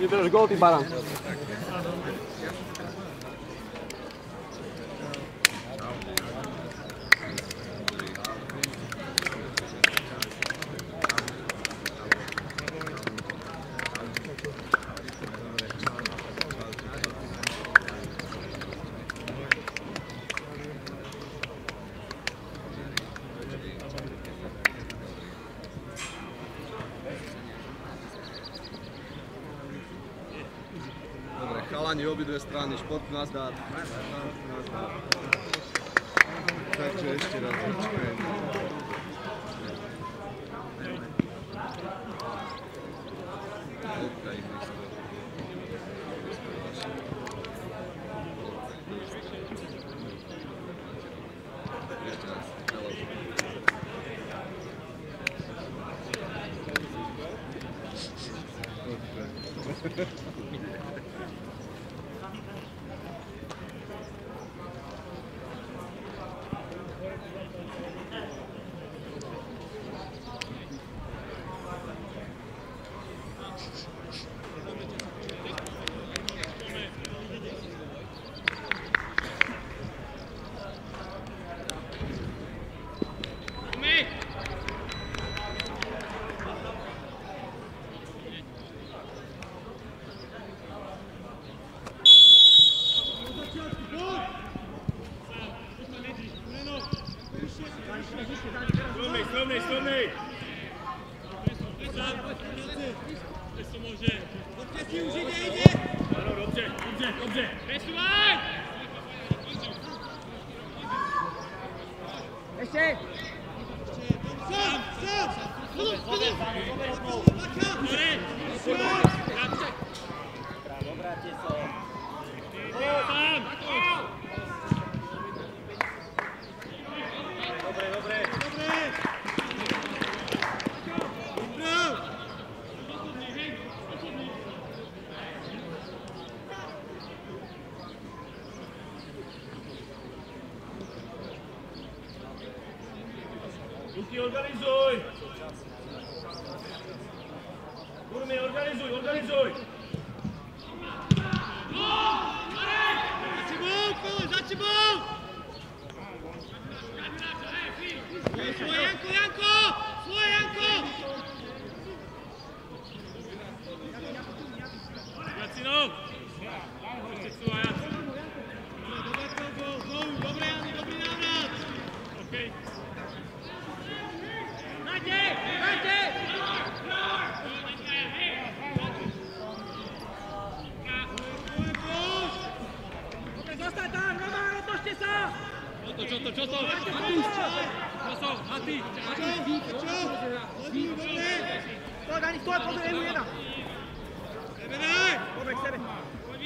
Nie, teraz go, ty baran. helping us.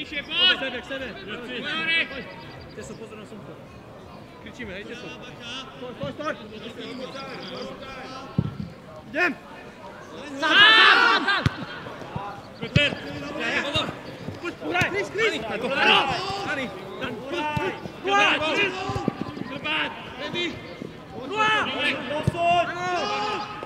Ciszej, bądź! Sebek, Sebek! Tieso, pozdro nas umko. Krzycimy, hej, Tieso. Stój, stój, stój! Idziemy! Sam, sam, sam! Kuter! Puść, pulaj! Kris, Kris! Ani! Kurwa! Kurwa! Kurwa! Kurwa! Kurwa! Kurwa! Kurwa!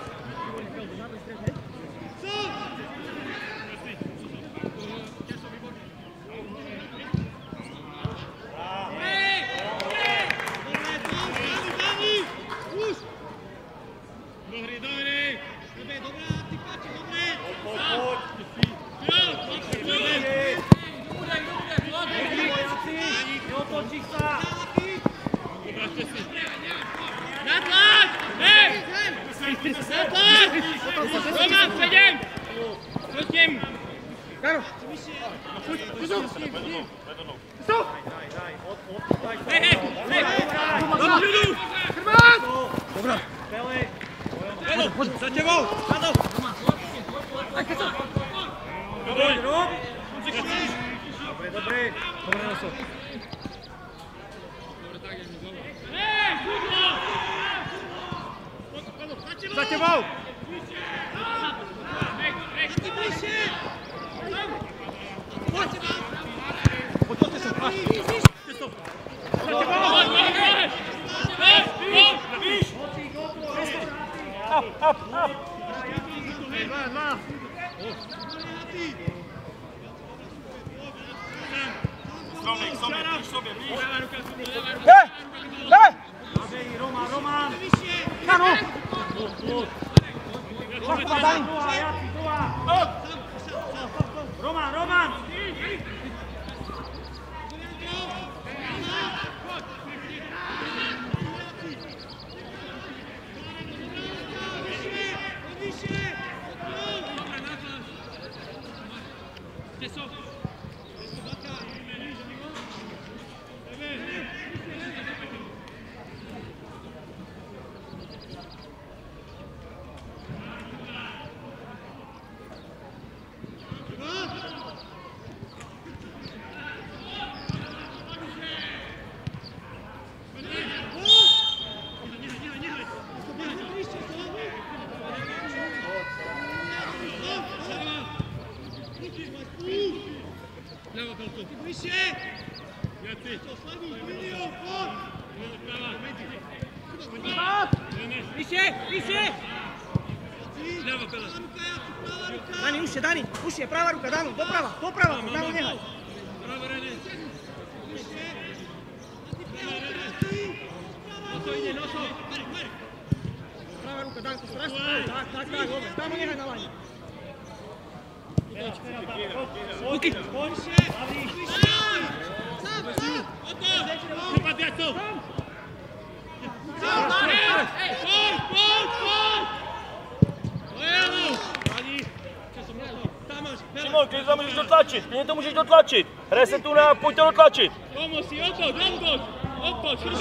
Šimon, klidně to můžeš dotlačit, klidně to můžeš dotlačit. Hraje se tu na, pojď to dotlačit. Komu si, otoč, otoč, otoč, šrbá,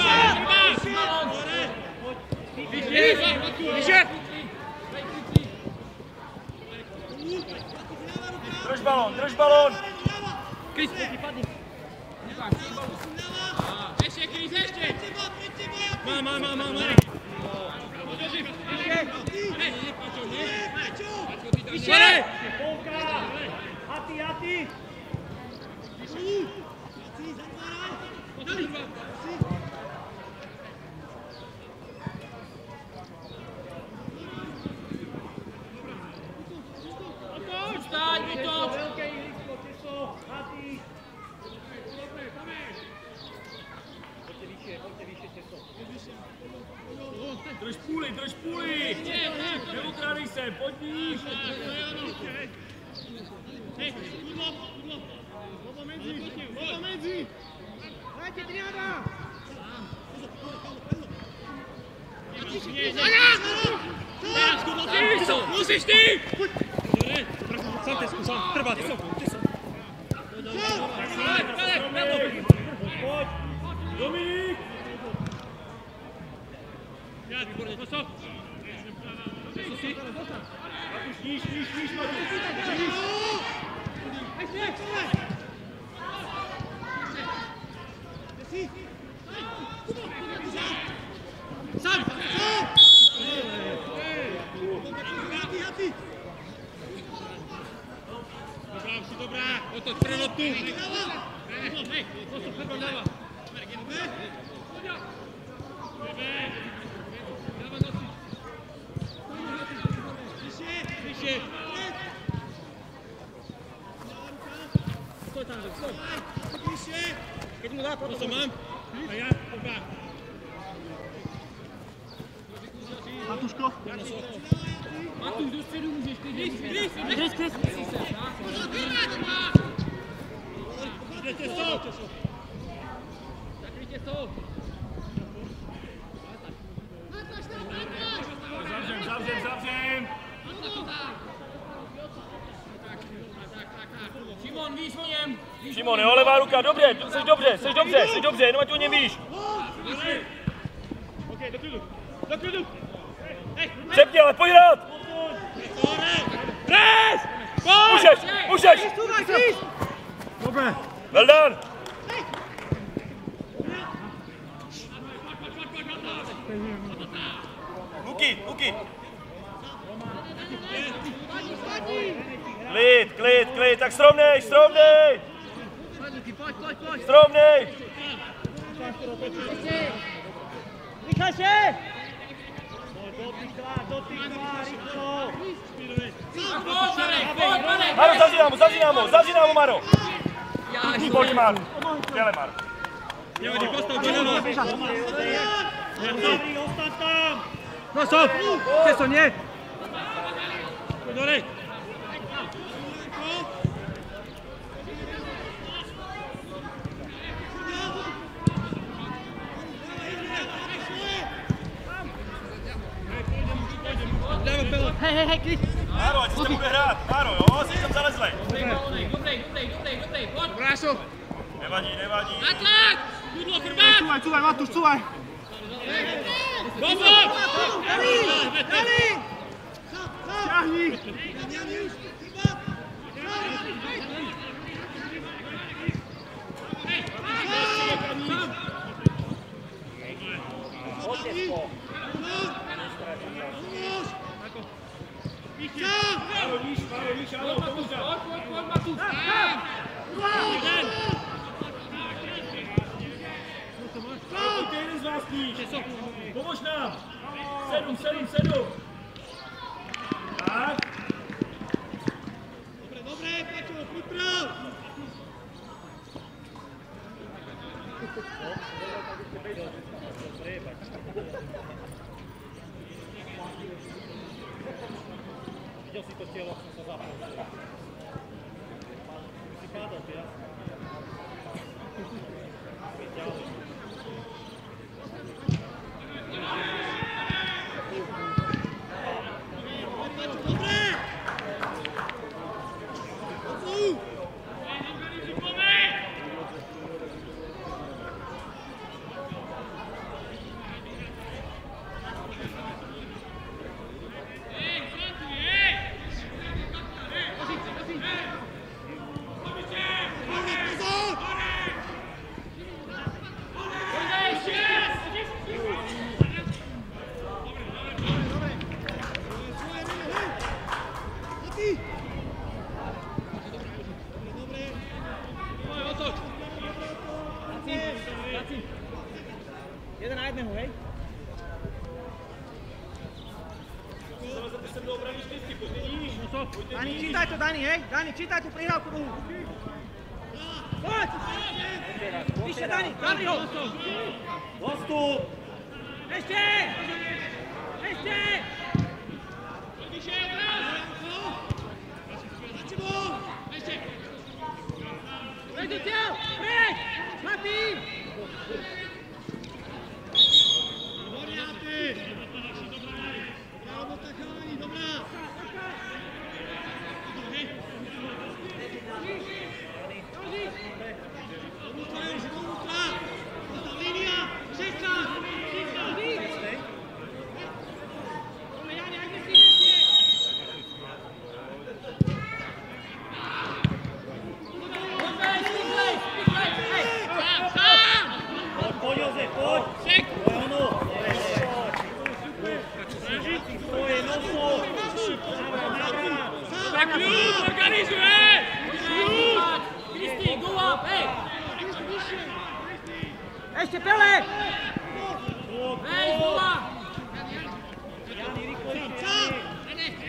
šrbá. Vyžer, vyžer. Drž balón, drž balón. Kris, padni, padni. Ještě, Kris, ještě. Má, má, má, má, má. Vyžer. Vyžer. Vyžer. Vyžer ty, já ty! Chci, zatvárat! Dali! Chci! Não é macie nie miś. Dobrý, ostan tam! No stop! Cesto, nie! Pojď dole! Hej, hej, hej, klid! Máro, ať jste bude hrát! Máro, jo, jsi tam zalezlej! Dobrý, dobrý, dobrý, dobrý, dobrý, pojď! Nevadí, nevadí! Atlak! Judlo, chrbát! Cuvaj, cuvaj, Matuš, cuvaj! Vamos! Charlie! Charlie! Matus! Matus! Matus! Matus! Pomož nám! 7, 7, 7! Dani, ej, Dani, čitaj tu prihrávku Esce Pele!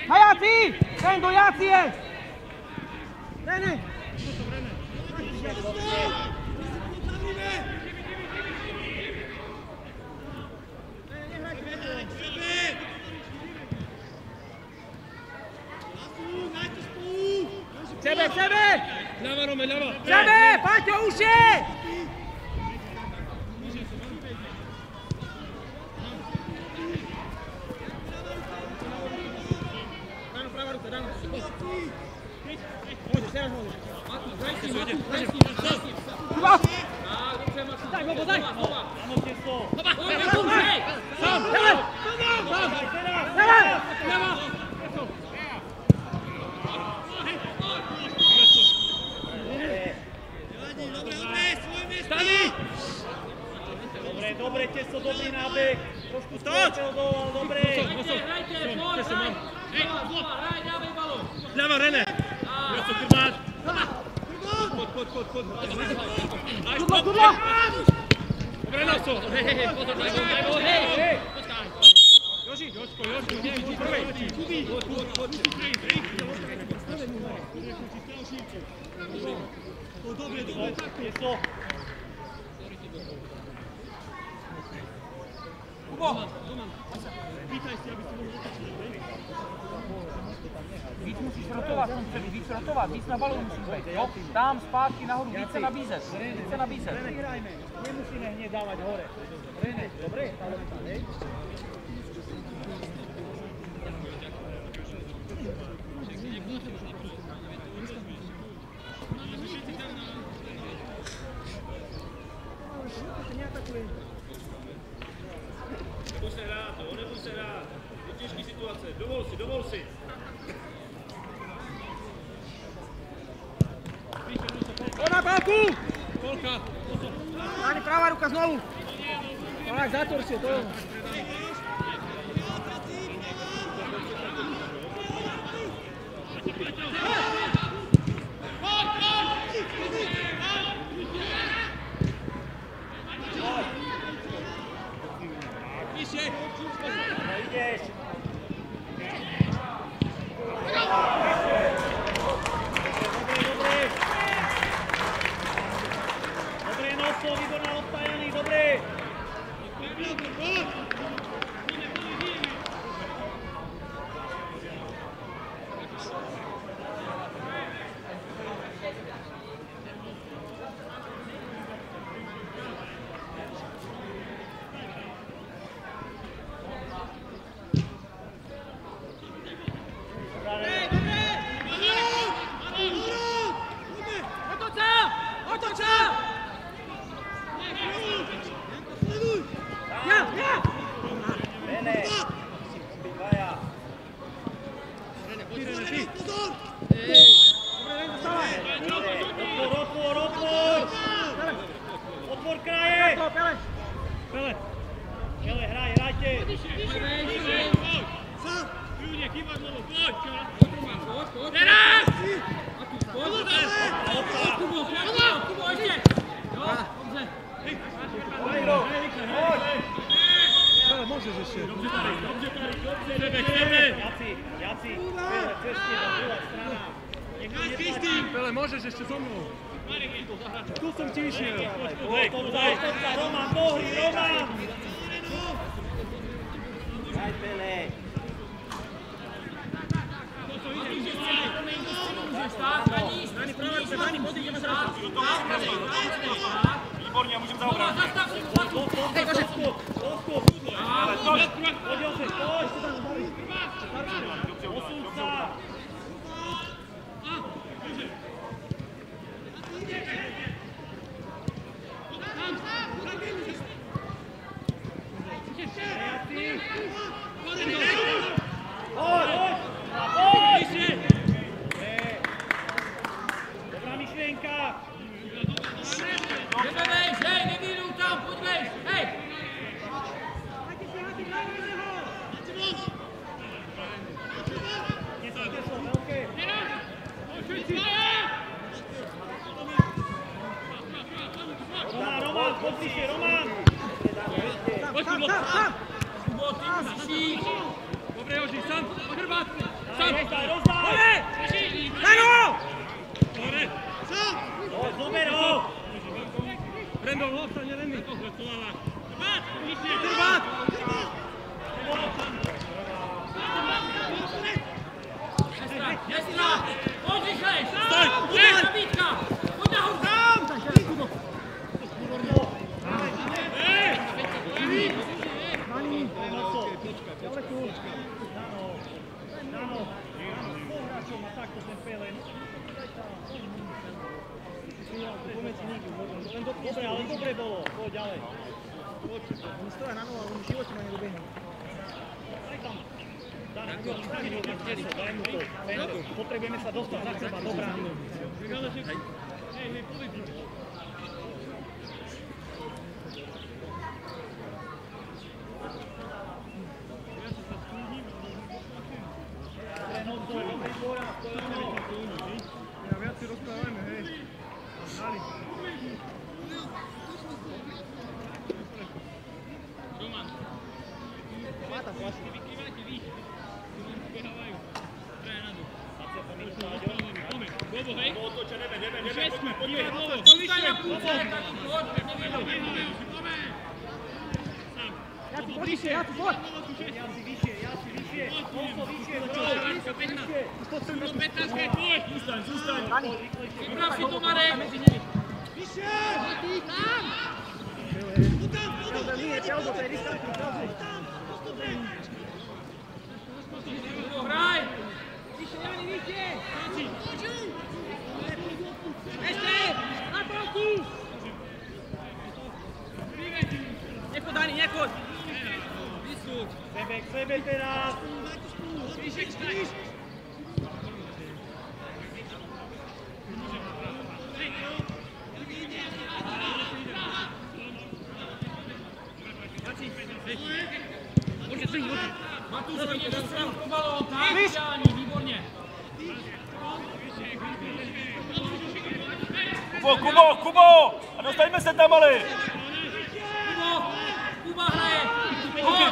Hai Azi! Prendo Iazie! Vem! Sebe, sebe! Lava Rome, lava! Sebe, faccio uscire!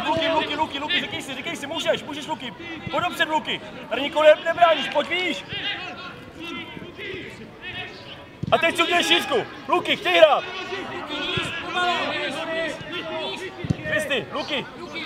Luky, Luky, Luky, Luky, říkej si, říkej si, můžeš, můžeš Luky. Pojď dopřed Luky. Tady nikoho ne, nebráníš, pojď víš. A teď si udělej šířku. Luky, chtěj hrát. Kristy, Luky. Luky,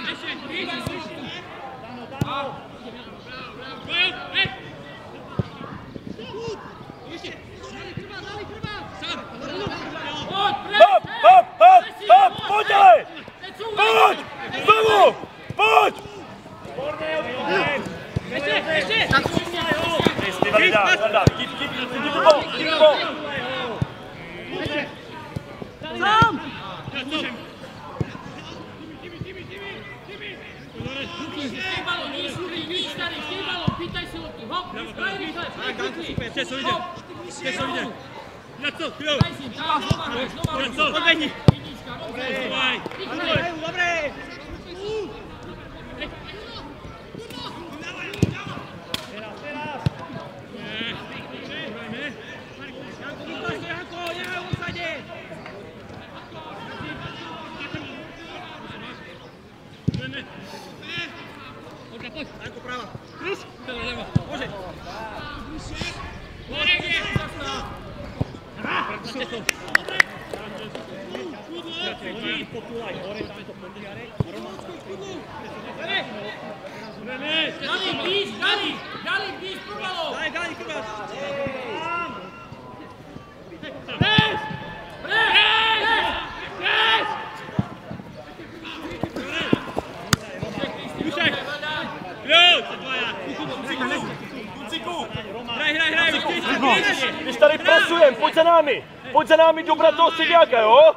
námi. Pojď za námi do bratého středňáka, jo?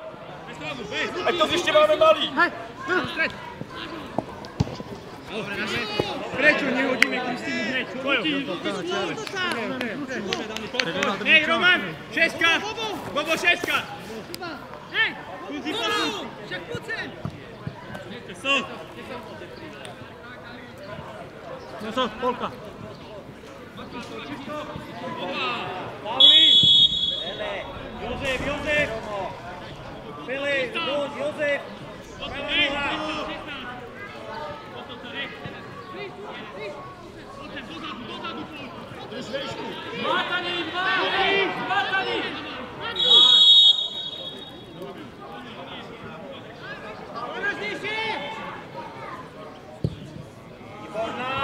Ať to ještě máme malý. Prečo nehodíme Kristýnu hneď? Hej, Roman, šestka! Bobo, šestka! Hej, kuci, kuci! Však kucem! Nesot! Nesot, polka! Oh, no.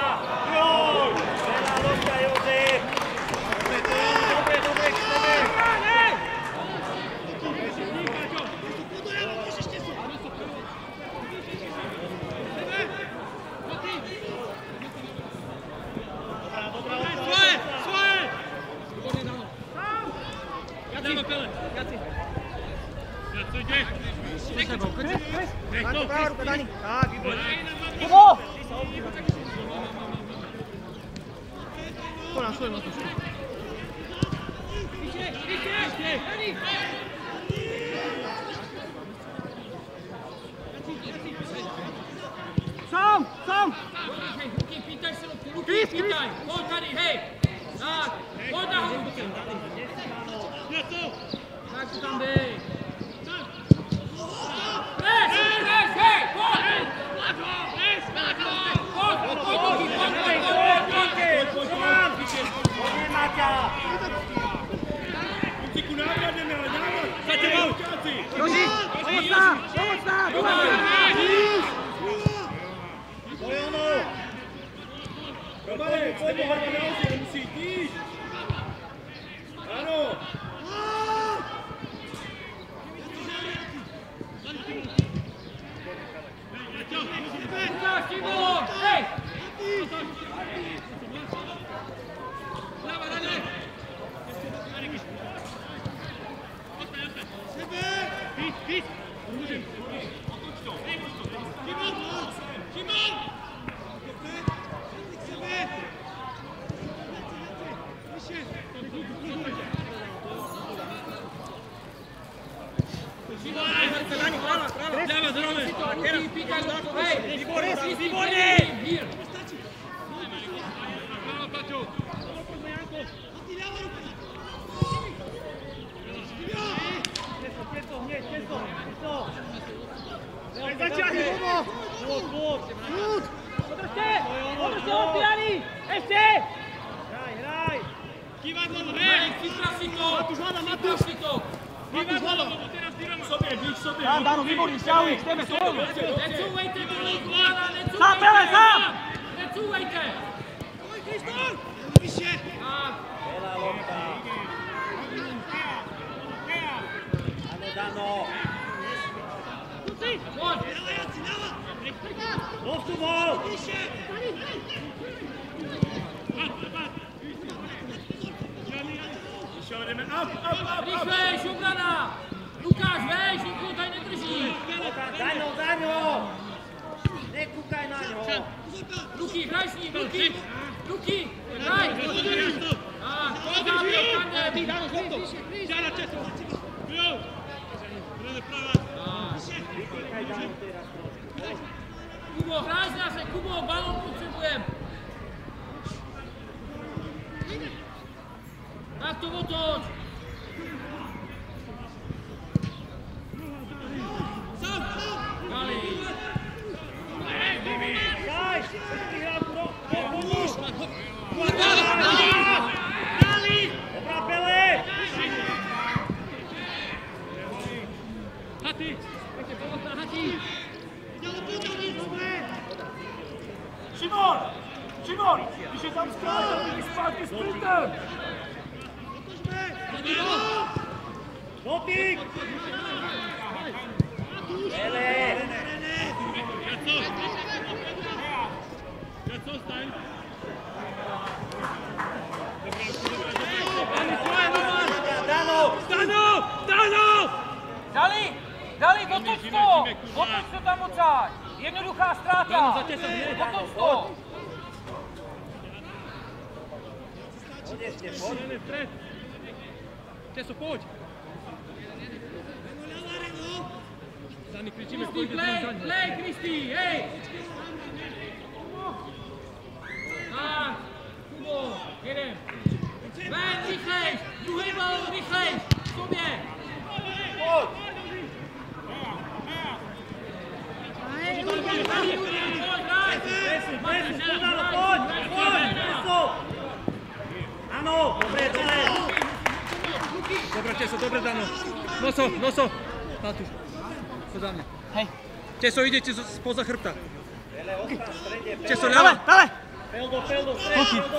Носо, носо! Тату. Куда мне? Хай. Чесо, иди, чесо, поза хребта. Чесо, лява! Давай! Пелдо, пелдо, пелдо!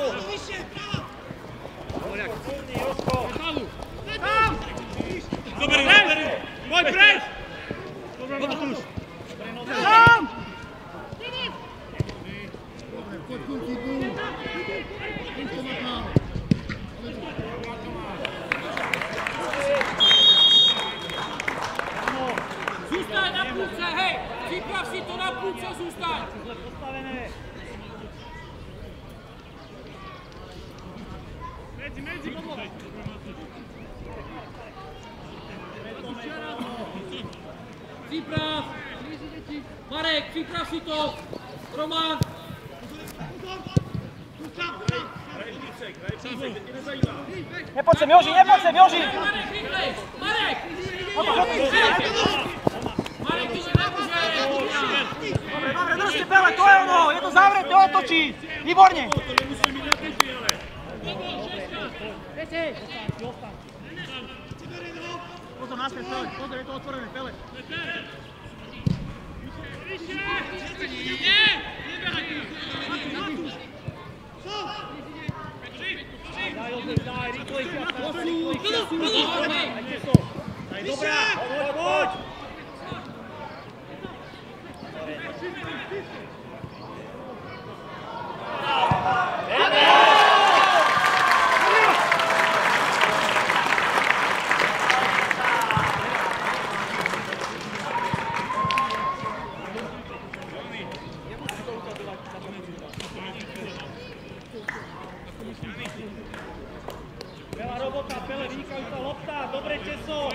salvou Capellenica, to lopta, dobre teso.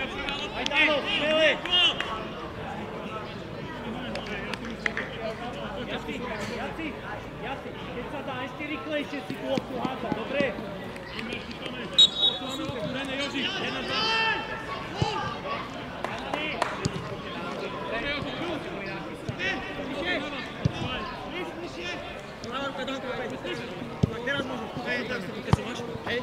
Aj dalo, skvelé. Jaci, Jaci, Jaci, keď sa dá ešte rýchlejšie si tú loptu hádzať, dobre? René Jožiš, 1-2. Teraz môžu. Hej, tak sa vytesíš. Hej,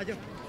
Ajde.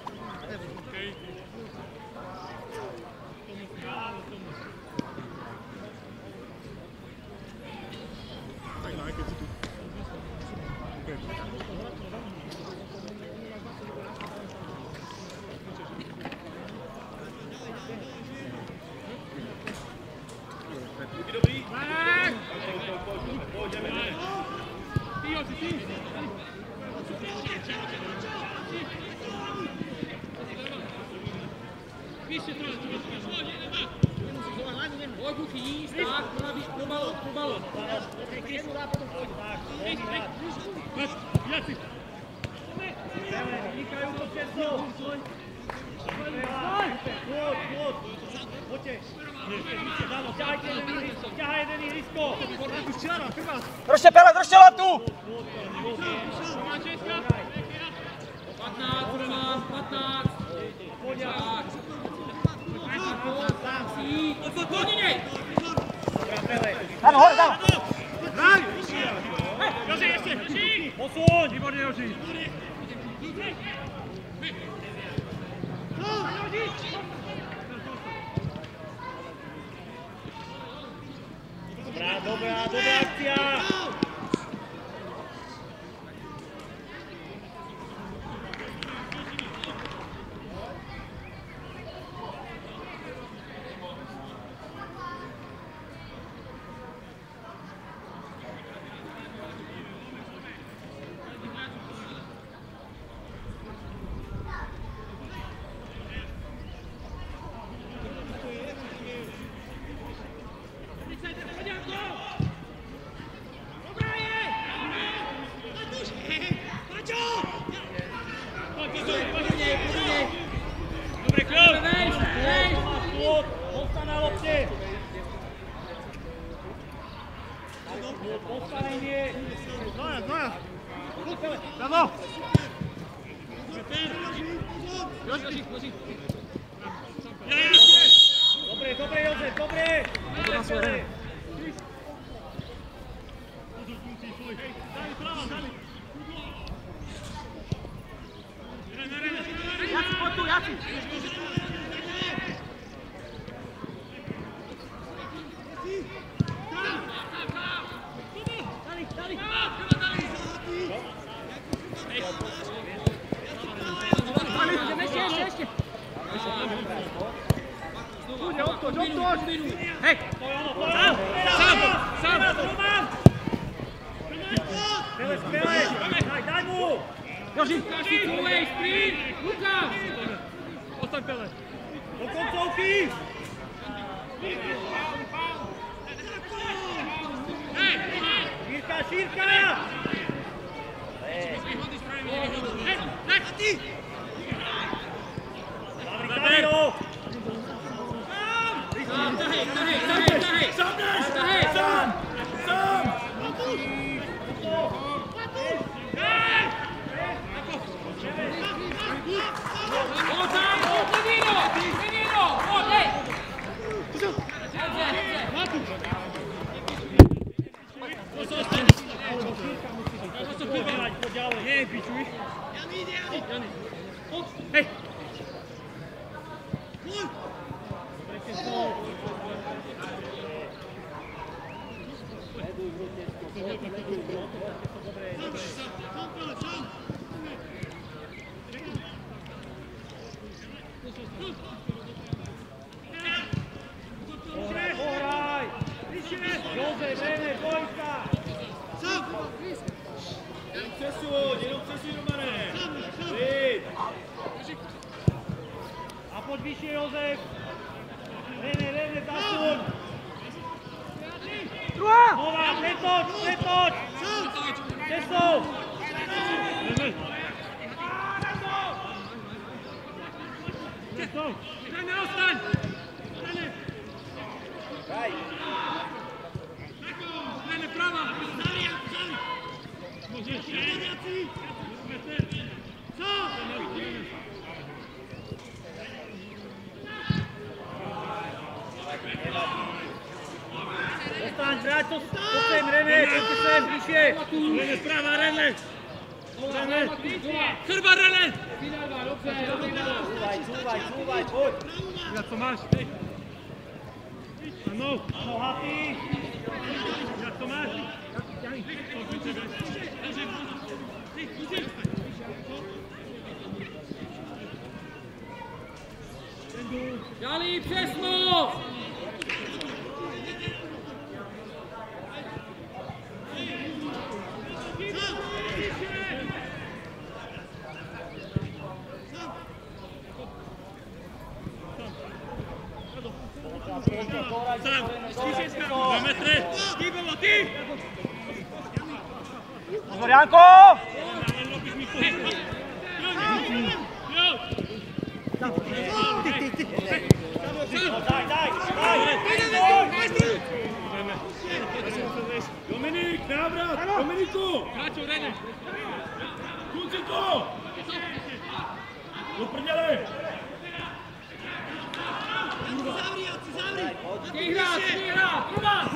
Chtěj hrát, chtěj hrát! Kuba!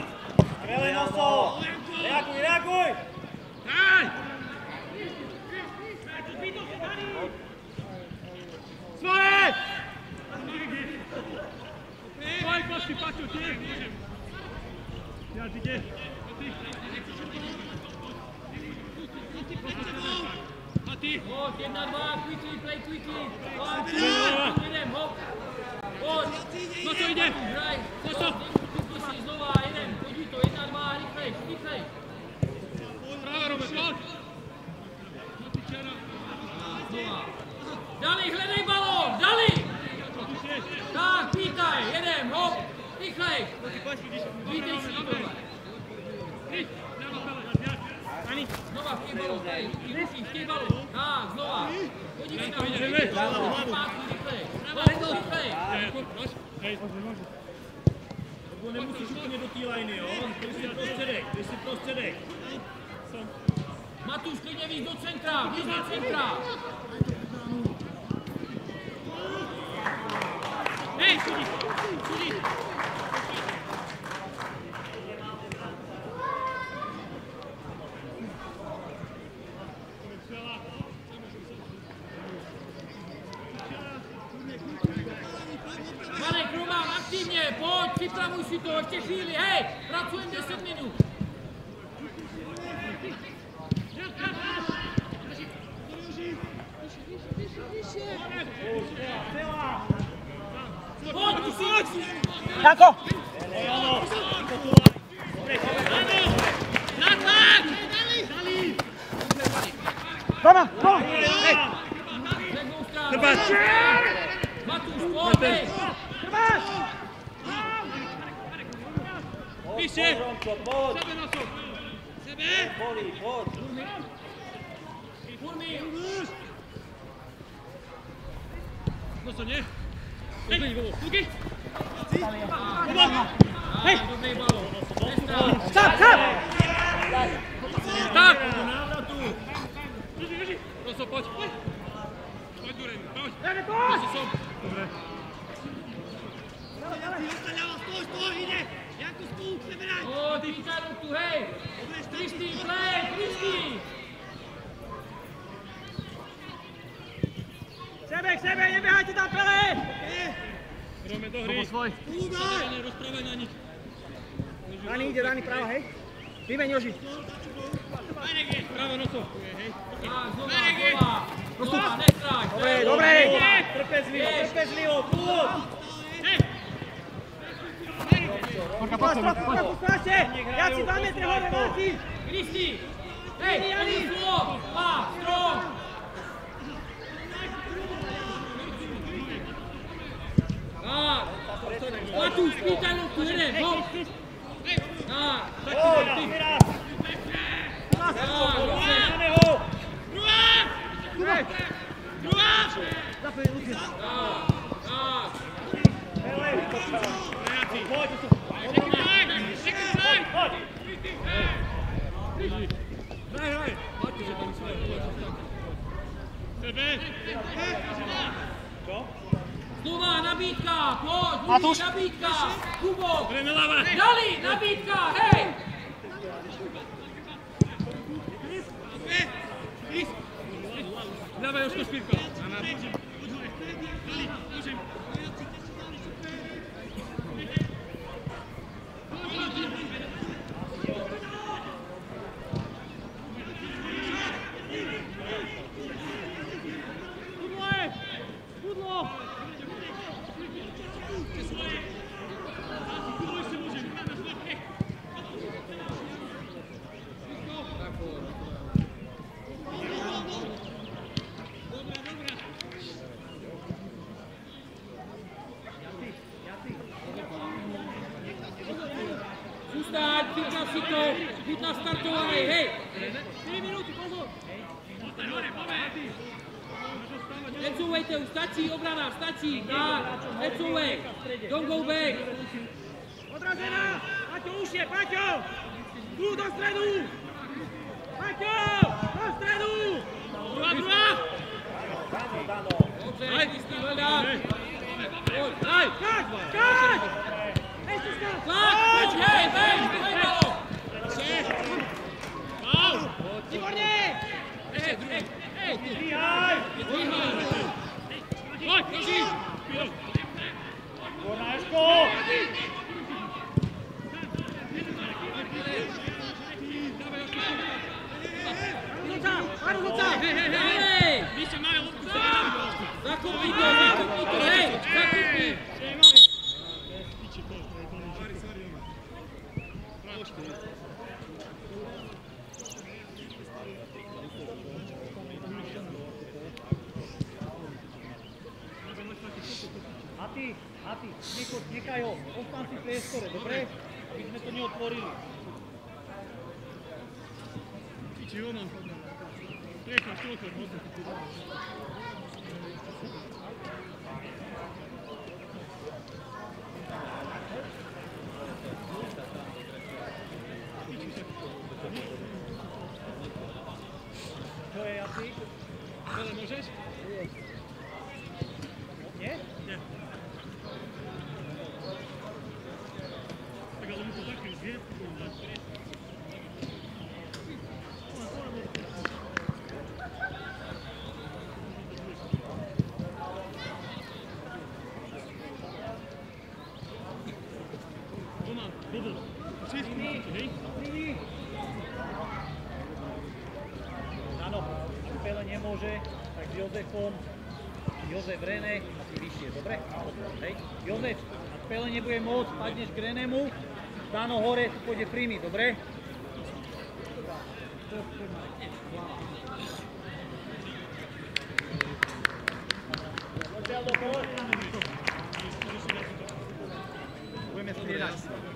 Skvělý noso! Reaguj, reaguj! Daj! Svoje! Svoje kosti, Paťo, ty! Ja, ty kde? A ty? Pojď, jedna, dva, quickly, play quickly. Pojď, jedem, hop. Pojď. No co jde? Hraj. No co? Quickly si znova, jedem. Pojď to, jedna, dva, rychlej, rychlej. Práva, Robert, pojď! No ty čera. Znova. Dali, hledej balón, dali. Tak, pítaj, jedem, hop. Rychlej. Vítej si tohle. Ty, práva, pele, jak? Ani. Znova, chtěj balón, tady, ruky, ruky, chtěj balón. Tak, znova. Podívej na Jdeme, mě. jdeme. Zpátky, rychlej. Hop, rychlej. Hej, Nebo nemusíš úplně do té liny, jo? Dej si prostředek, dej si prostředek. Matuš, klidně víc do centra, víc do centra. hej, sudí, sudí. Chodźcie w prawo i sitoście chwili, hej! Pracujemy 10 minut! Tako! Toma, toma! Trzeba! Matusz, podaj! Trzeba! Piše! Pod! Sebe nosom! Sebe! Boli, pod! Furmi! Nosom je! Ej, drugi! Uba! Ej! Stop, stop! Stop! Drži, drži! Nosom, poď! Poď, Duren, poď! Ej, poď! Nosom! Dobre. Stoj, stoj, ide! Pojď, pítaj tu, hej. Kristý, play, Kristý. Sebe, k sebe, neběhajte tam, Pele! Jdeme do hry. svoj. Rozpraveň, rozpraveň na nich. Dani ide, Dani práva, hej. Vymeň Joži. Právo noso. Tak, znova, znova. Znova, nestráť. Dobre, dobre. Trpezlivo, trpezlivo, půl! Prosto, kako kaže, ja si dva metre hore vrati. Kristi, ej, ali zlo, pa, strong. Da, hvatu spitajno kure, bom. Da, tako ti. Da, Ruan! Ruan! Ruan! Da, da, da. Znova nabídka, pojď, Matuš. nabídka, Kubo, Dali, nabídka, hej! Dávaj, Jožko, špírko. jo, postav si priestore, dobre? Aby sme to neotvorili. Čiže ona, priekon, štolko, no. samo hore pođe primi, dobre? Budeme strelati.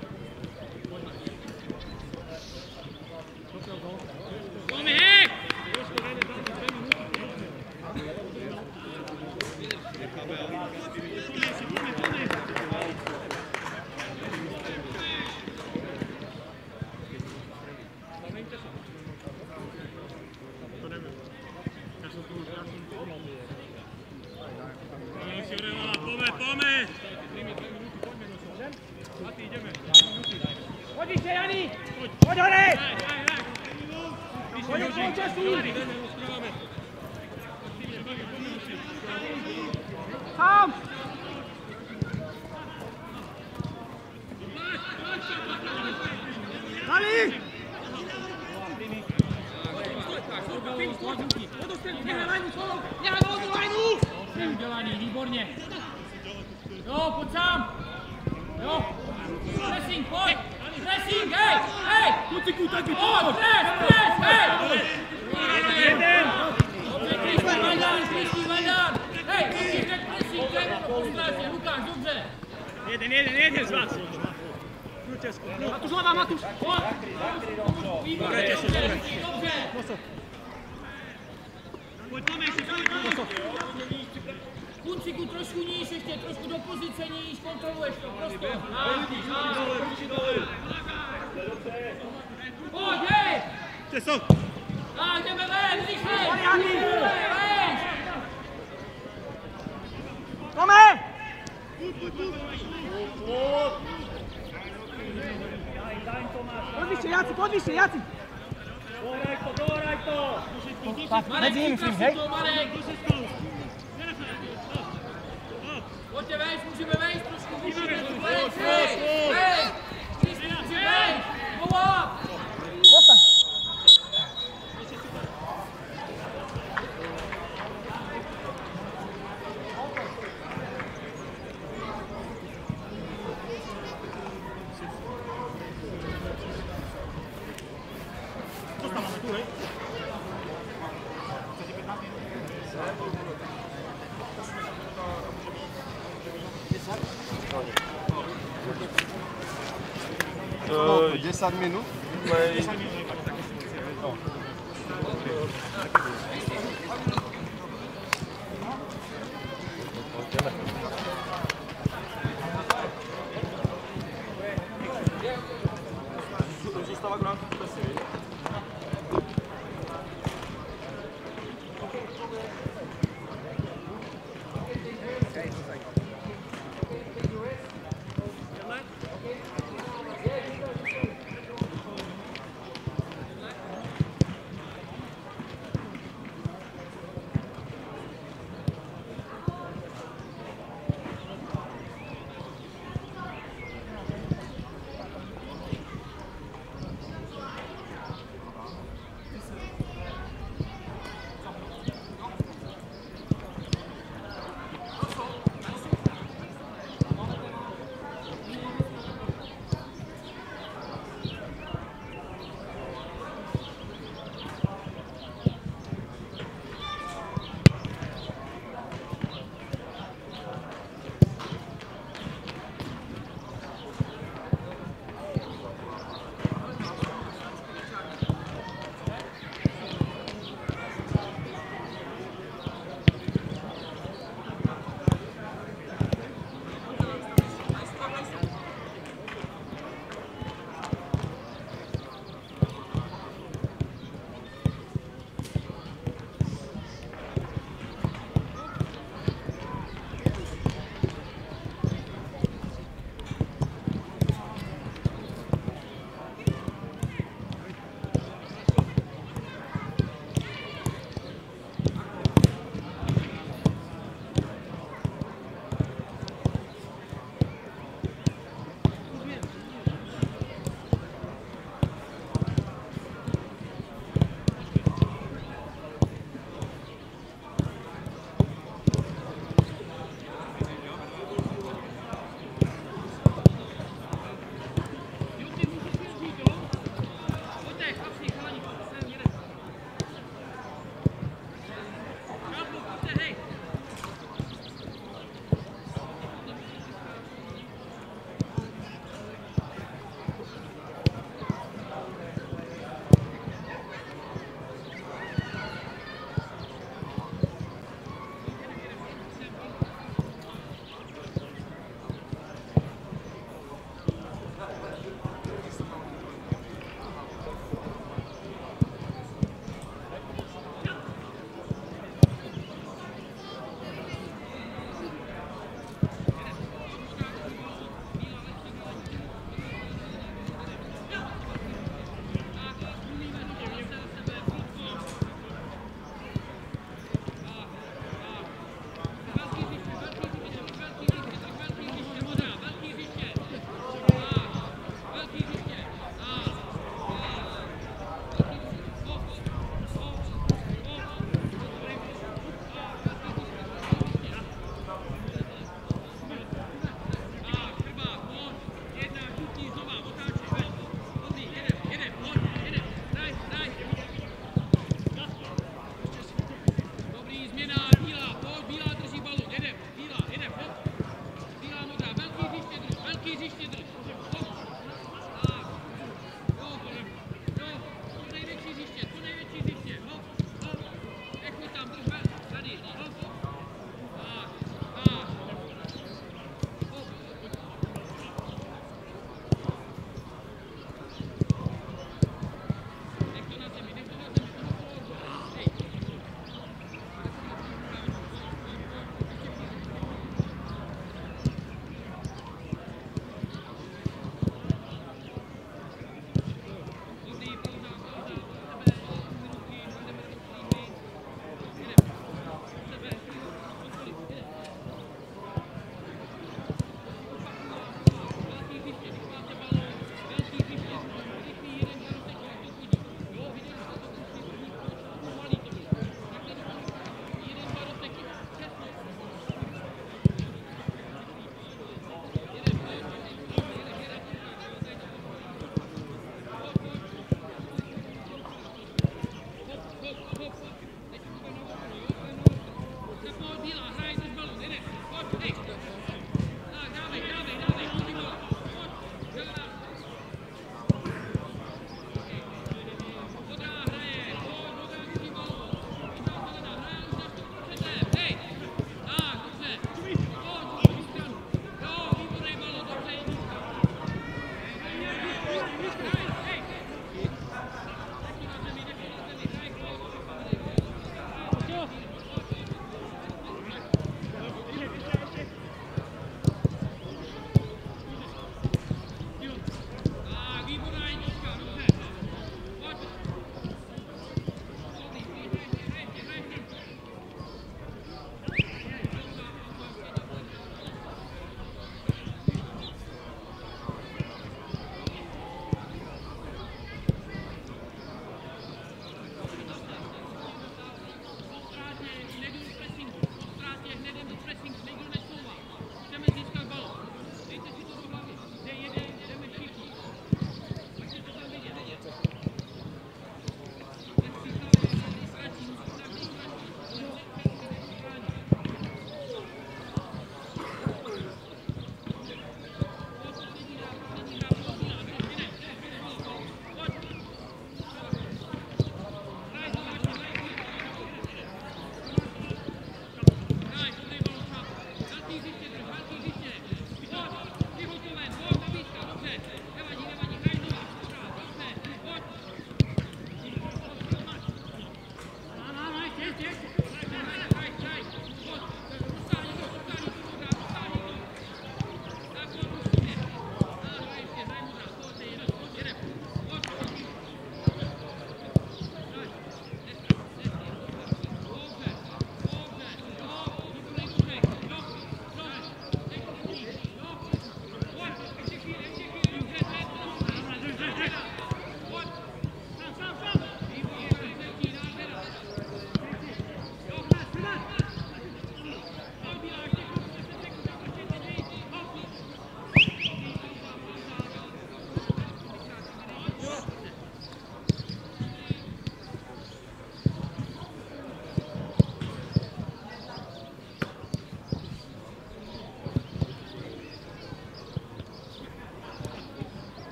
passado minutos.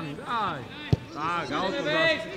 I. Aye. Aye.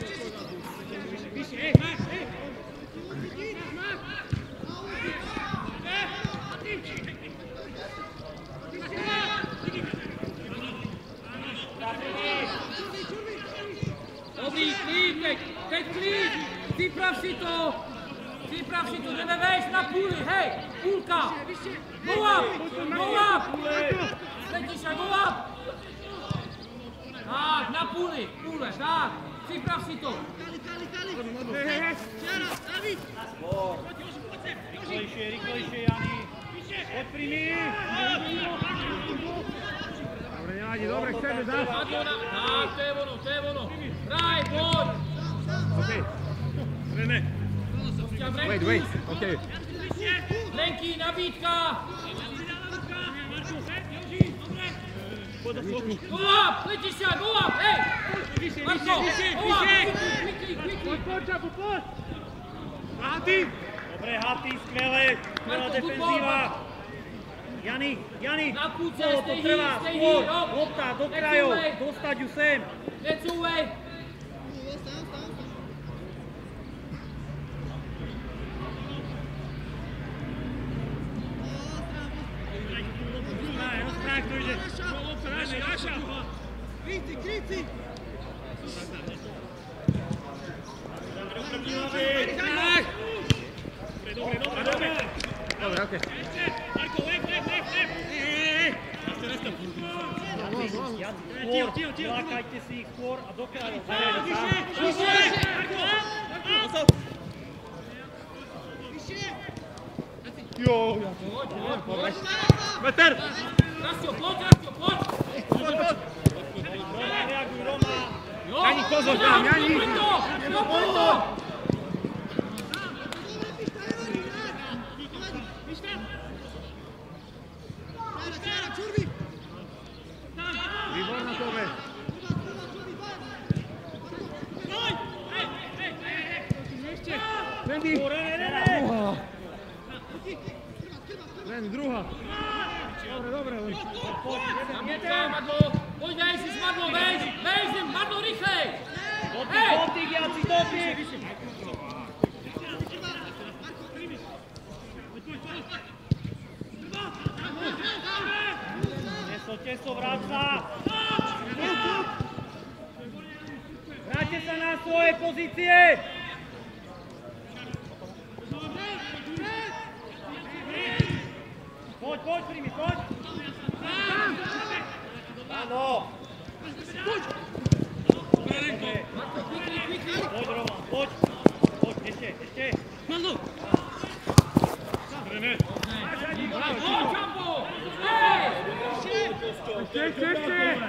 Sí sì, sì!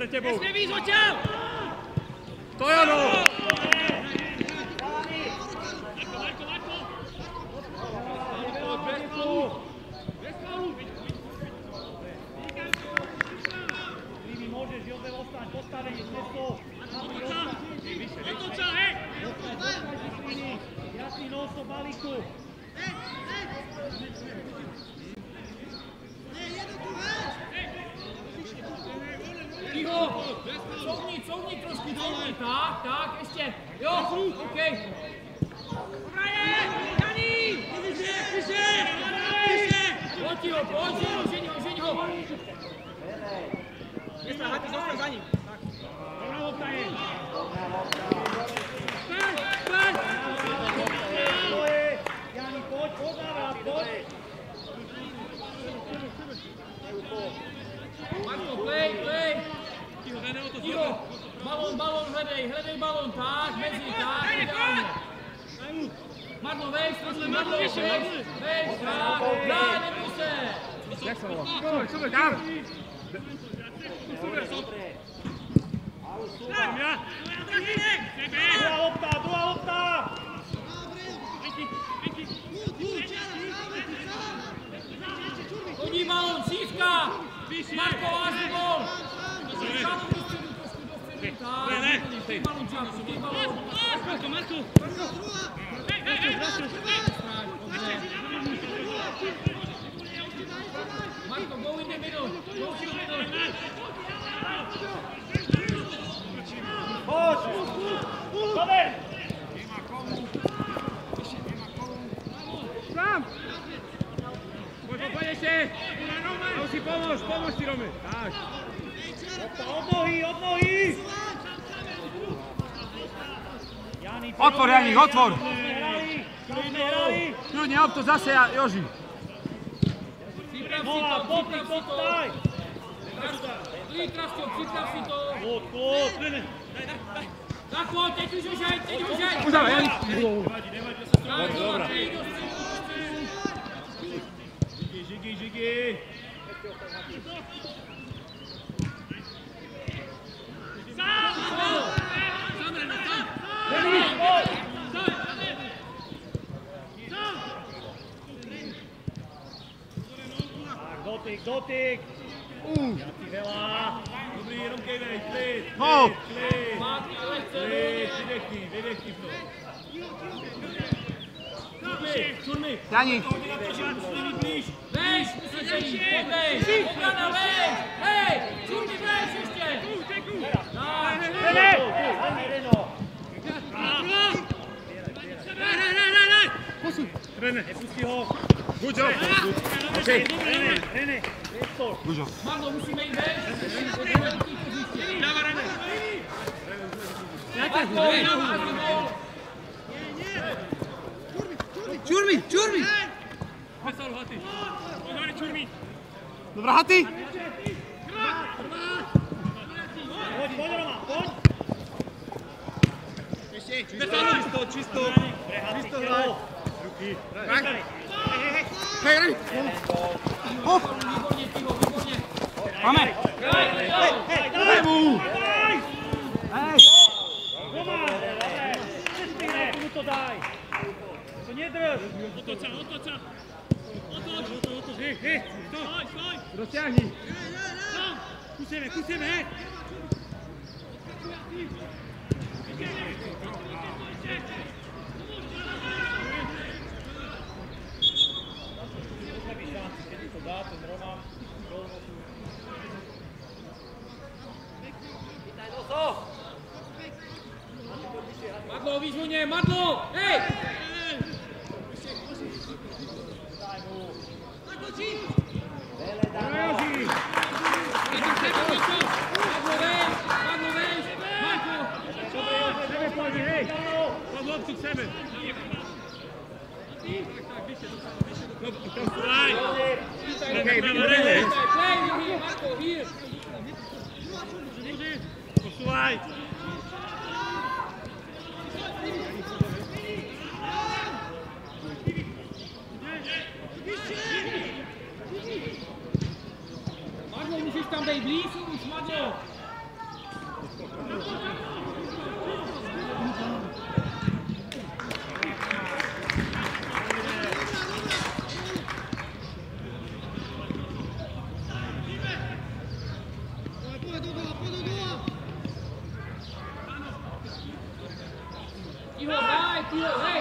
A ty pre tebou. Nesmie výjsť odtiaľ! Otvor, Janik, otvor! Čo sme hrali? Čo sme hrali? Kľudne, opto zase a Joži. Připrav si Nova, to, popni, připrav si to. poptaj! Klid, Rastio, připrav si to. Klub, klub! Tak pojď, teď už užej, teď užej. Už dáme, Janik. Tak, dobrá. Žigi, žigi. Tak, dotyk, dotyk! Ja ti veľa! Dobrý, jenom kejvej, klid, No. klid, Mátky, lehce, klid, vydechni, vydechni to. Čurmi, čurmi. Janik. blíž. Veš, musíte jít, podvej. Obrana, veš. Hej, čurni, veš ještě. Tak, Rene! Rene, Reno! Rene. Nepusti ho! Good job. Okay. Rene, Rene! Priestor! Marlo, musíme jít veš. Potřebujeme do té pozice. Marko, Marko. Čurmi, čurmi. Vesel, Haty. Pořádně čurmi. Dobrá, Haty. Poď, poď Roma, poď! Čisto, čisto. Prehaci, Čisto telo! hraj. Nechaj. Hej, hej. Výborně, Tiho, výborně. Máme. Hej, hej, Hej, Daj daj! mu. Roma! Nespíne, tu mu to daj! To nedrž! Otoč sa, otoč sa. Otoč. Otoč, otoč. Hej, hej. Stoj, stoj. Rozťahni. Kuseme, kuseme, hej. Neví výzvuně, Madlo, hej! Oké, okay, hier. Hier. Play, here, Marko, here. Posúvaj. Madlo, musíš tam být blíž už, Madlo. Yeah, hey.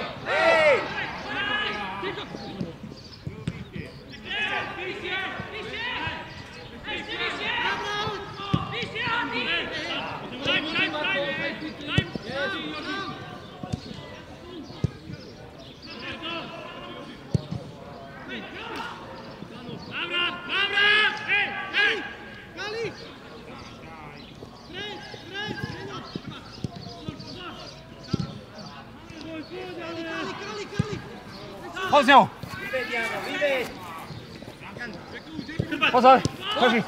喝水喝水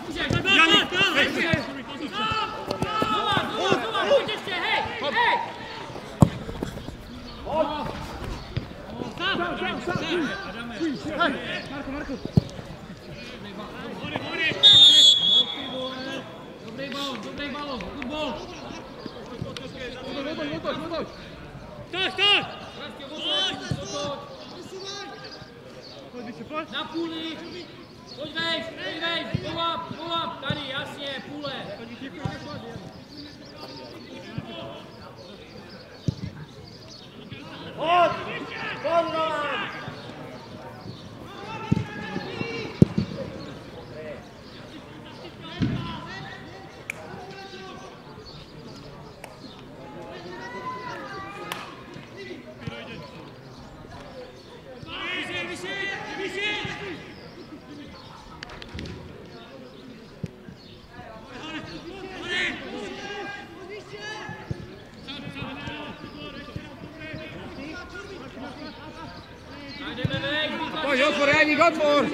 Otwór!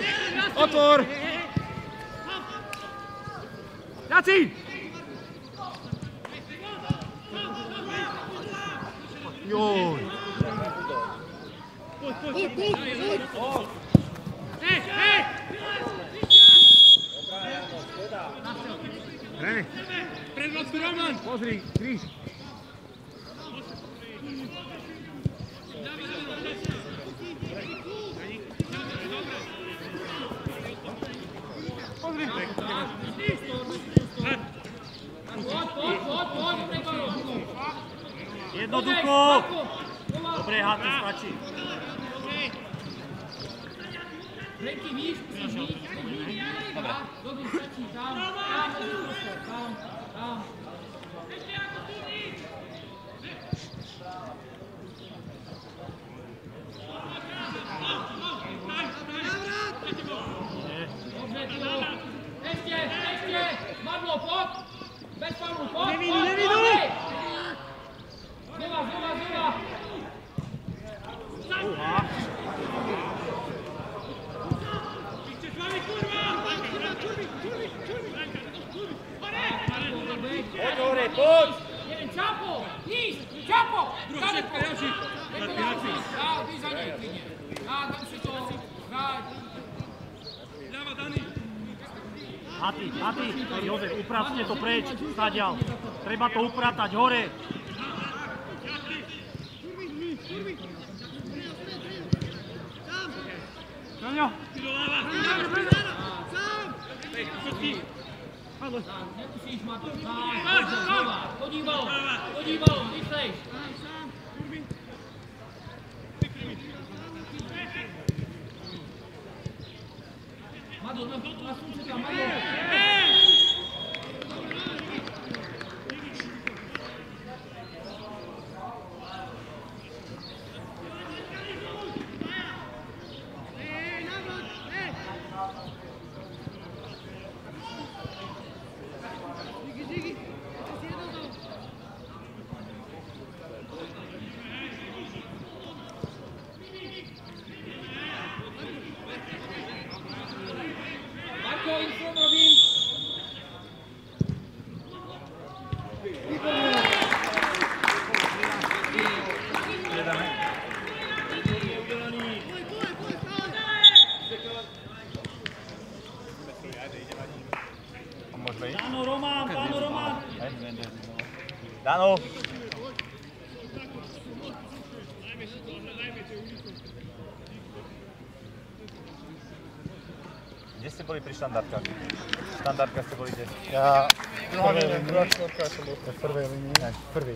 Otwór! Maty, Maty, Jozef, upracne to preč, staďal. Treba to upratať hore. Ďaňo. Nemusíš, Mato, sám, podíval, podíval, podíval, nic Ano. Kde ste boli pri štandardkách? V štandardkách ste kde? Ja... Druhá línia. Druhá štandardka som bol. Ja v prvej linii. Ja, prvý.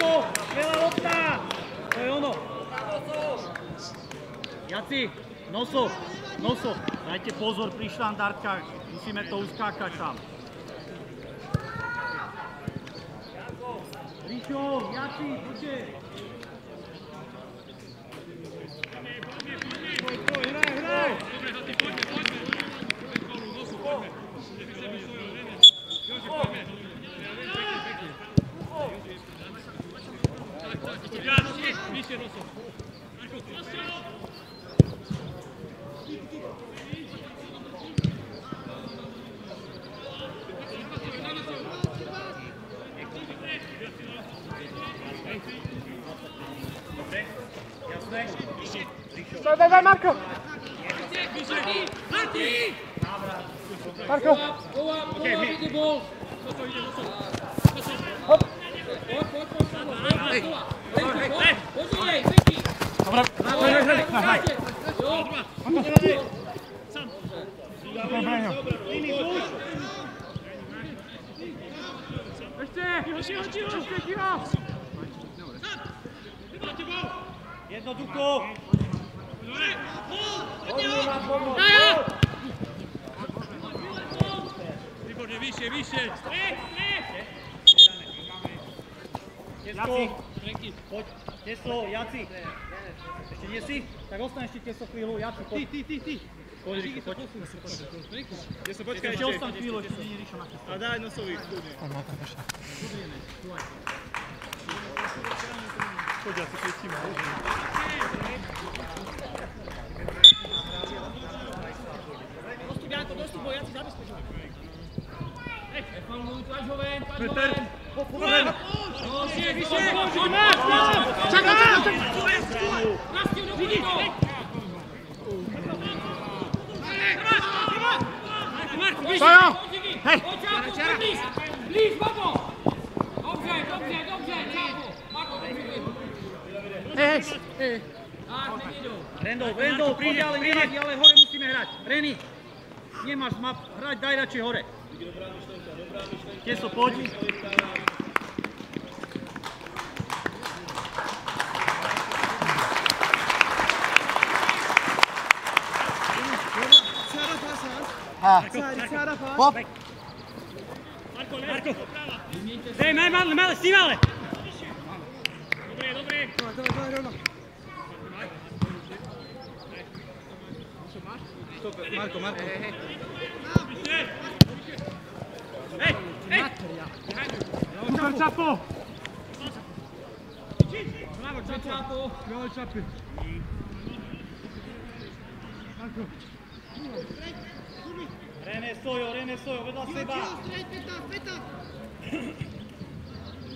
こは折った豊野 Jaci, nosu, nosu, dajte pozor pri štandardkách, musíme to uskákať tam. Ríšo, Jaci, poďte. Jaci, poď, Teso, Jaci. Ešte nie si? Tak ostaň ešte Teso chvíľu, Jaci, poď. Ty, ty, ty. Poď, Rišo, poď. Kde sa počkaj Ešte ostaň chvíľu, ešte nie je Rišo na A daj nosový, kľudne. Poď, ja si pustím. Dostup, Janko, dostup, vojaci, zabezpečuj. Nefauluj, tlač ho ven, tlač ho Peter. Ven. Ven. No, vyššie, vyššie. Čakaj, čakaj, čakaj. Nastil do kudy to. Stojo! Hej! Pojď, Čáko, blíž, blíž, Babo. Dobře, dobře, dobře, Čáko. Marko, dobře. Hej, hej. Tak, teď jdou. Rendo, Rendo, poď ale nevadí, ale hore musíme hrať. Reni, nemáš map, hrať, daj radšej hore. Teso, Ah. Marco, Marco. Daj, maj, male, male, sti male. Dobre, dobre. Dobre, dobre, dobre. Marco, Marco. Ej, ej. Super Chapo. Bravo Chapo. Bravo Marco. Rene, stojo, Rene, stojo, vedľa seba.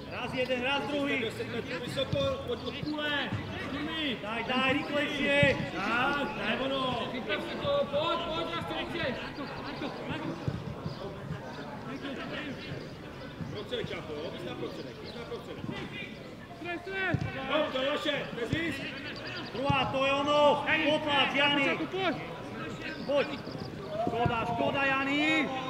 Raz jeden, raz druhý. Vysoko, poď od kule. Daj, daj, rýchlejšie. Tak, daj ono. Připrav si to, pojď, pojď na stolice. Prostředek, Čáko, jo? Vys na prostředek, vys na prostředek. No, to Joše, bez jíst. Druhá, to je ono. Potlač, Jani. Poď. Skoda, Skoda, Jani!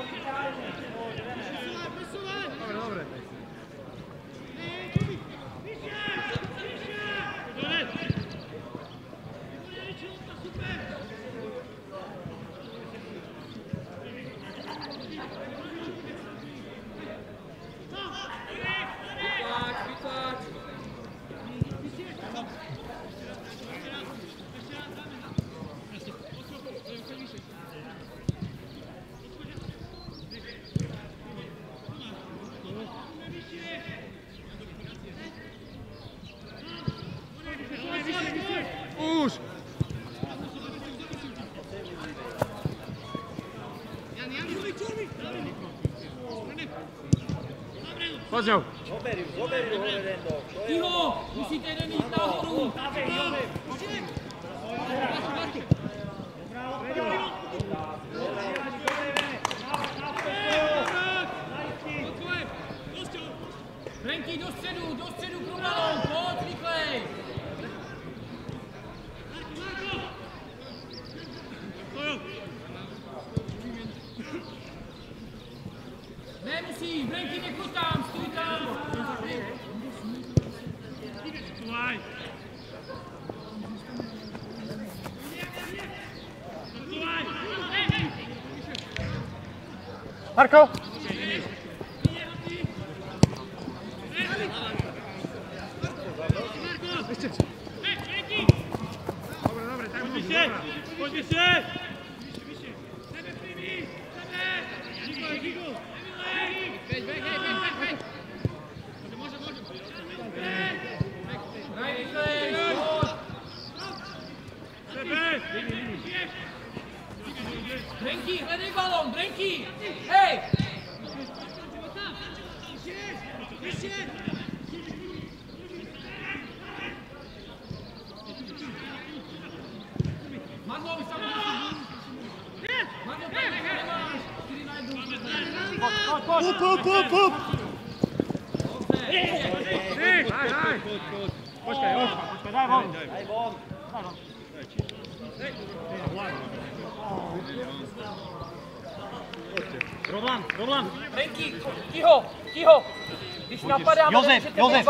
Josef, Josef,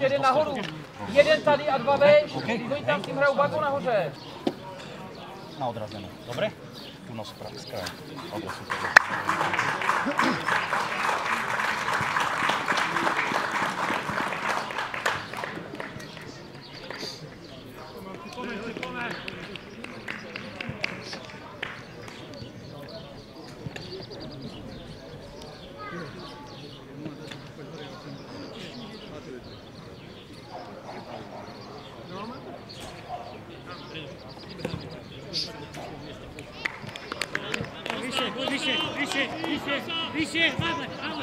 jeden nahoru. Jeden tady a dva vejš. Okay. Oni tam s tím hrajou bago nahoře. Na odrazenou. dobře? Tu nos prav, Rişi, Rişi, Rişi, Rişi, Ahmet, Ahmet.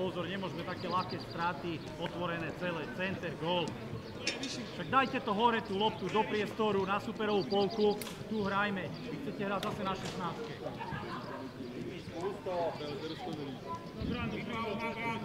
pozor, nemôžeme také ľahké straty, otvorené celé, center, gol. Tak dajte to hore, tú loptu do priestoru, na superovú polku, tu hrajme. Vy chcete hrať zase na 16. Dobrá, dobrá, dobrá, dobrá,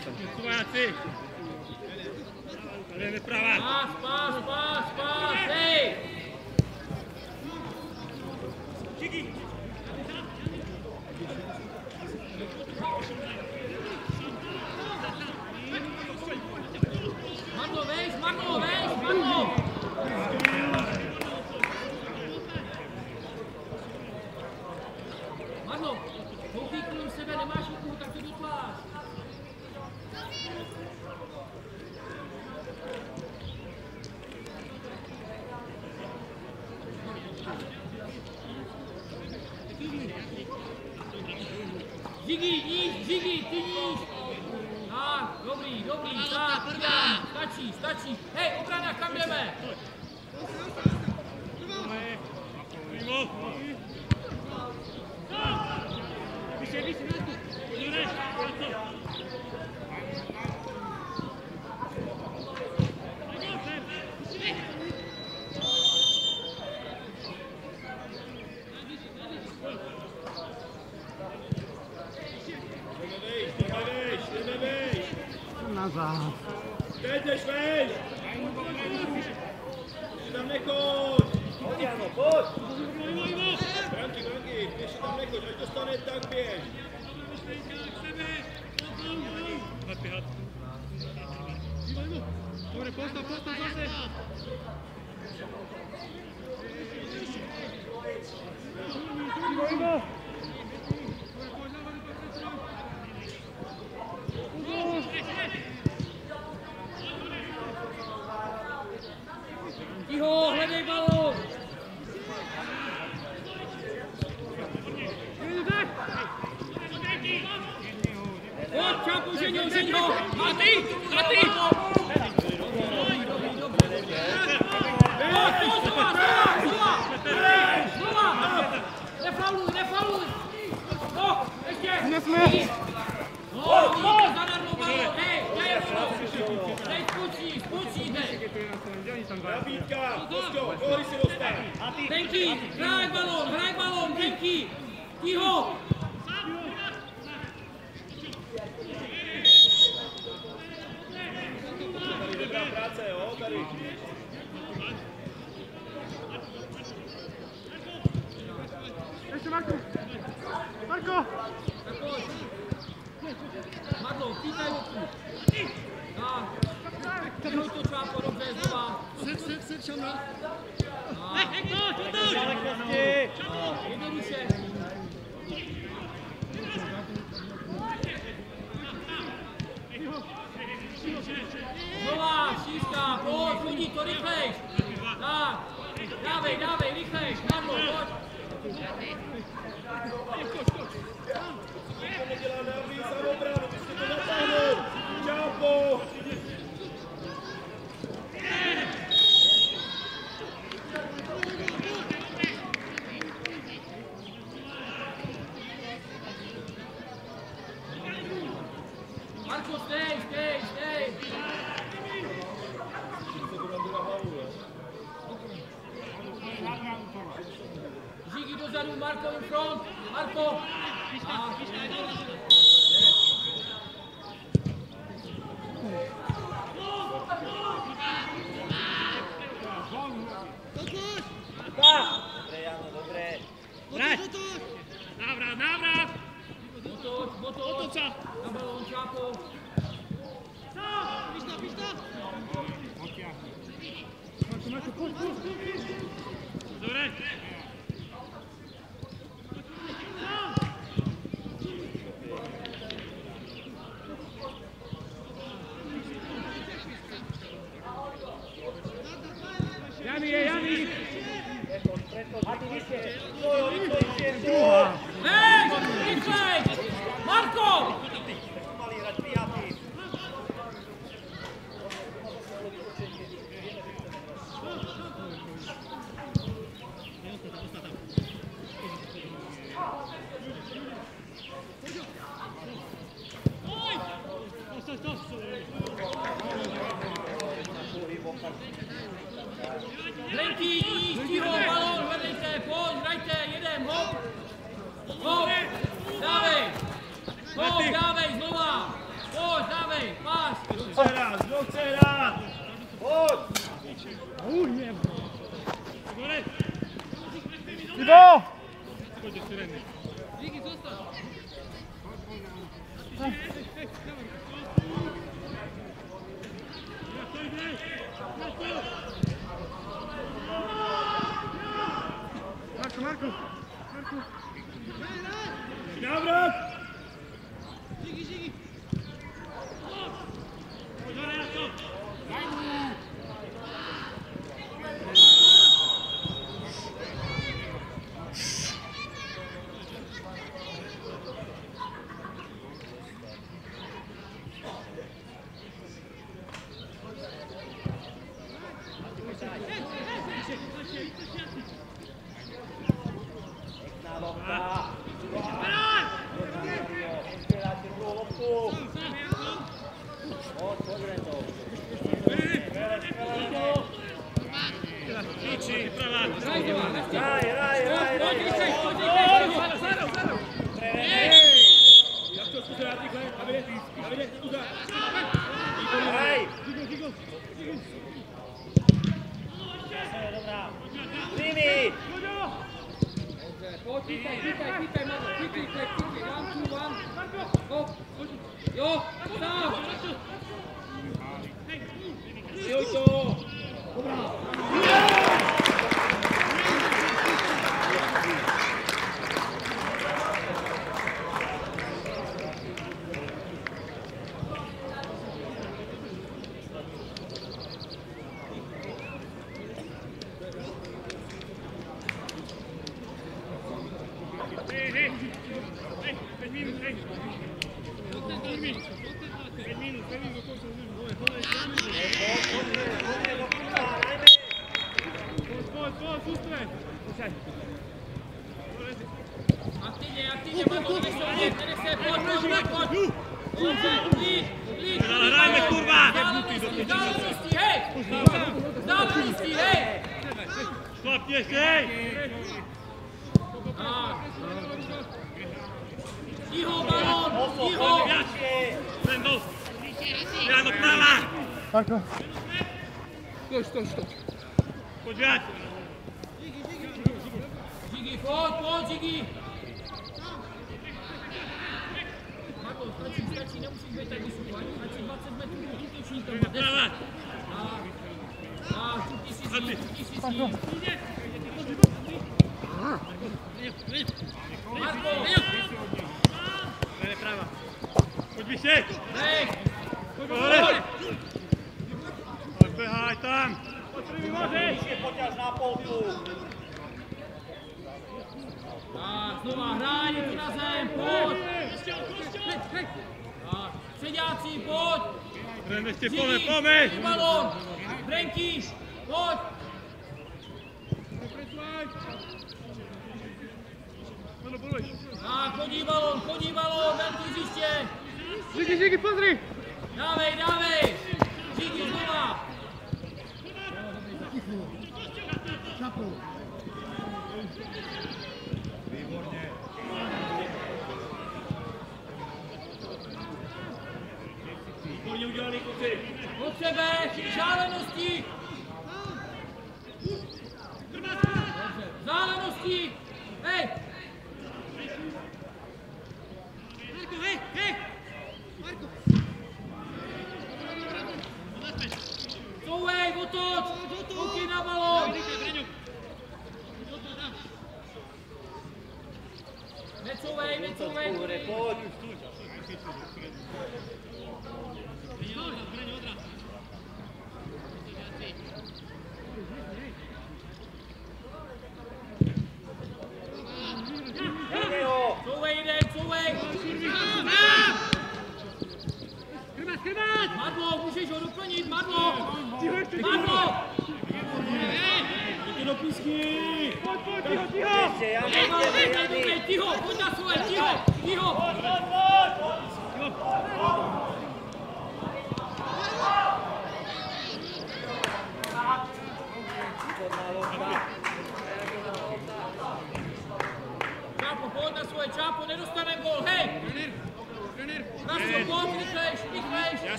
Anthony. Vai, Anthony. Pra lá. Passa, passa, passa.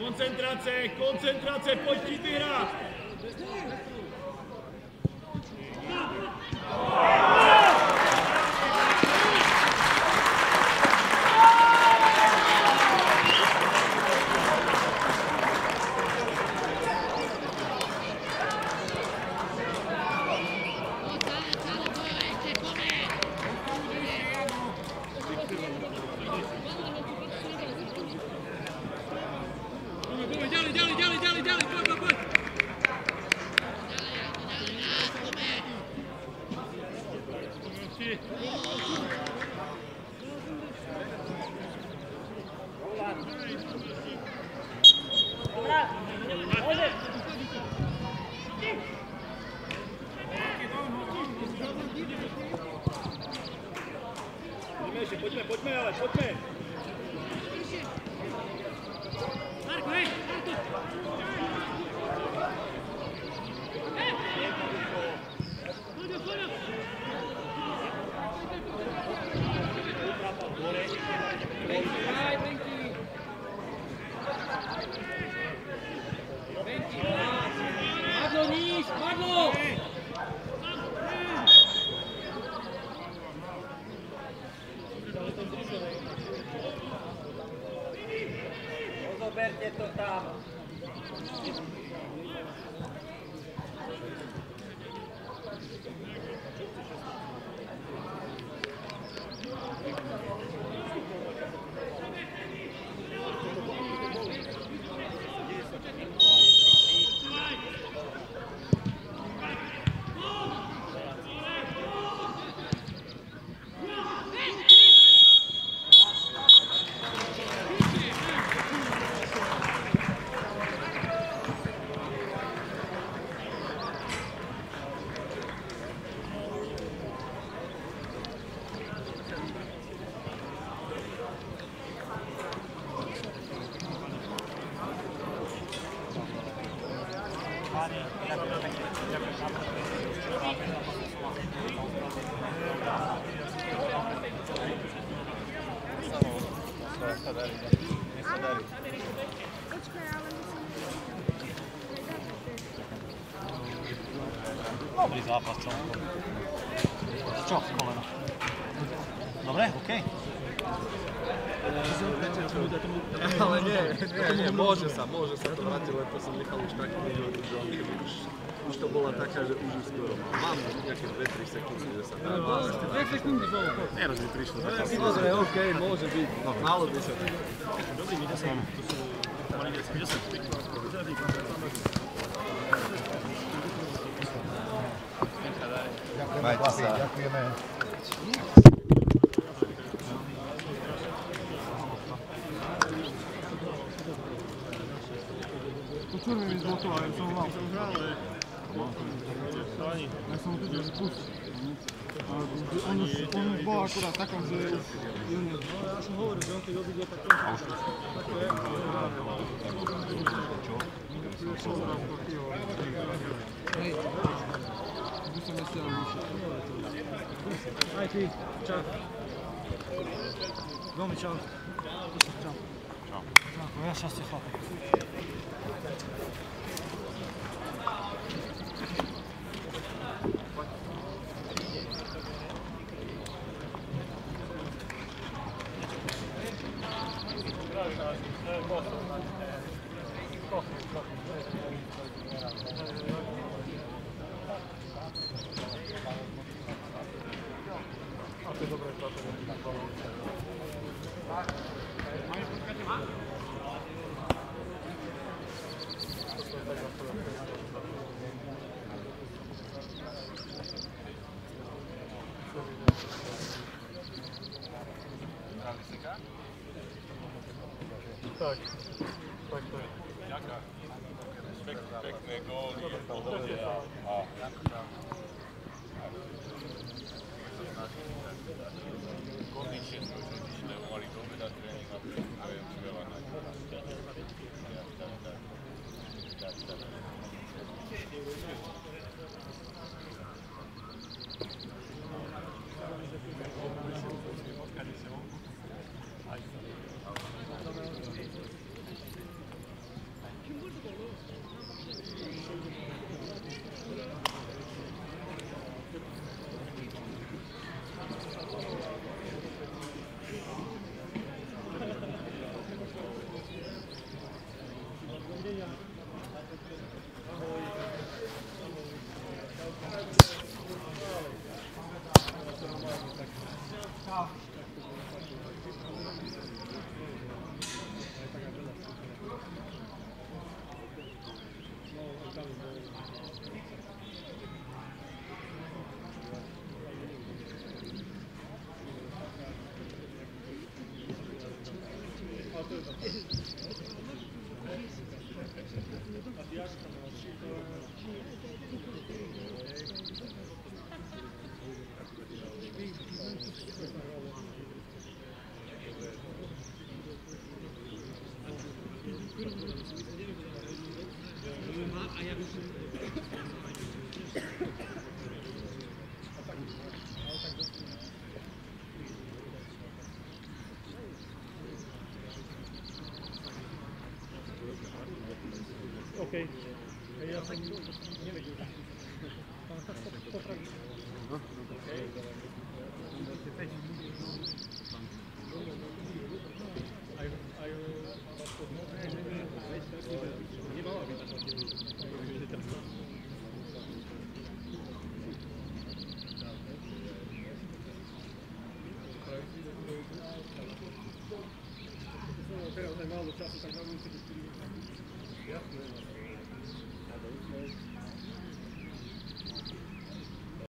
Koncentrace, koncentrace, pojď vyhrát. zapad čopkom. Čop kolena. Dobre, okej. Okay. Ale nie, nie, môže sa, môže sa to vrátiť, lebo som nechal už taký milión, že už, to bola taká, že už skoro mám nejaké 2-3 sekundy, že sa dá. 2 sekundy bolo. Teraz mi prišlo. Dobre, okej, môže byť. Malo by sa. Dobrý, videl som, To sú, mali 10. Majte sa. Počujem mi zlato, ale som hral. Som hral, ale... Ja som tu, že pust. A on už, on už bol akurát takom, že už... No, ja som hovoril, že on keď odíde, tak. Tak to je. Čo? Hej. sono messi alla luce. Vai qui, ciao. Gomi, ciao. Ciao. Ciao. Ciao, lascia ste foto. customer. ok Yeah.